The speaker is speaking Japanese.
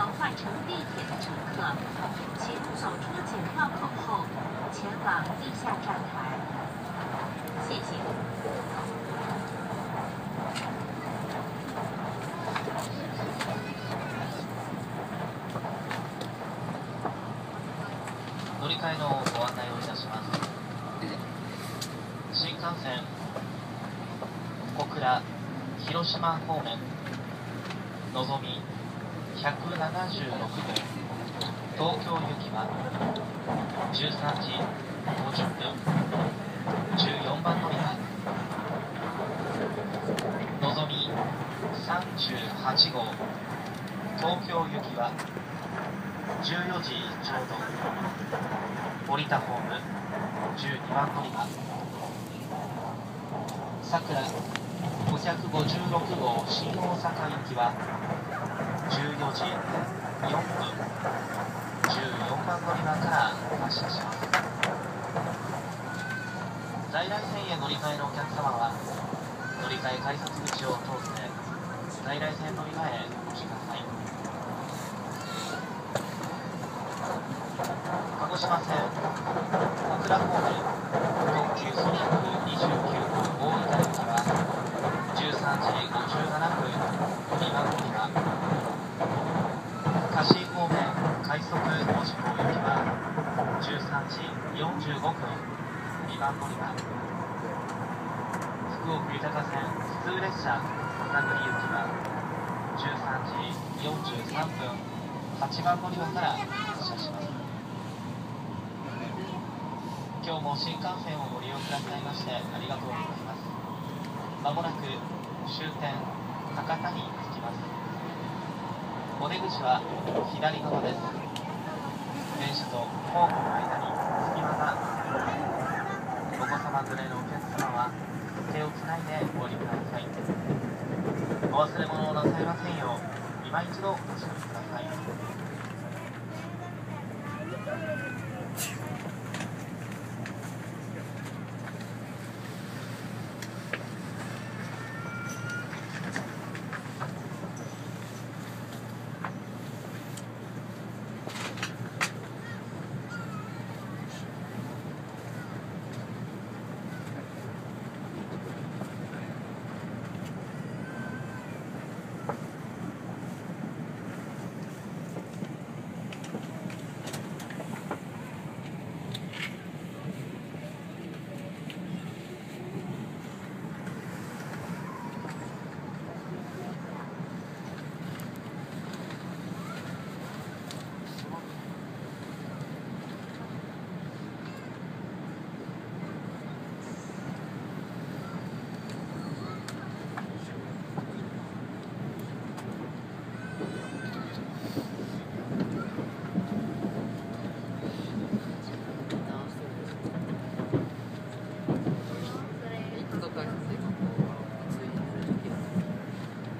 需要换乘地铁的乘客，请走出检票口后前往地下站台。谢谢。乗り換えのご案内をいたします新幹線小倉広島方面のぞみ176号東京行きは13時50分14番乗り場のぞみ38号東京行きは14時ちょうど。降りたホーム12番乗り場さくら556号新大阪行きは14時4分14番乗り場から発車します在来線へ乗り換えのお客様は乗り換え改札口を通って在来線乗り場へお越しください鹿児島線小倉方面特急ソニック29号大分行きは13時57分2番乗り場香椎方面快速門司港行きは13時45分2番乗り場福岡豊線普通列車花栗行きは13時43分。8番乗り場から発車します。今日も新幹線をご利用くださいましてありがとうございます。まもなく終点博多に着きます。お出口は左側です。電車とホームの間に隙間が外れのお客様は手をつないでご利用くださいお忘れ物をなさいませんよう今一度お確かめください。